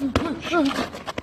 嗯。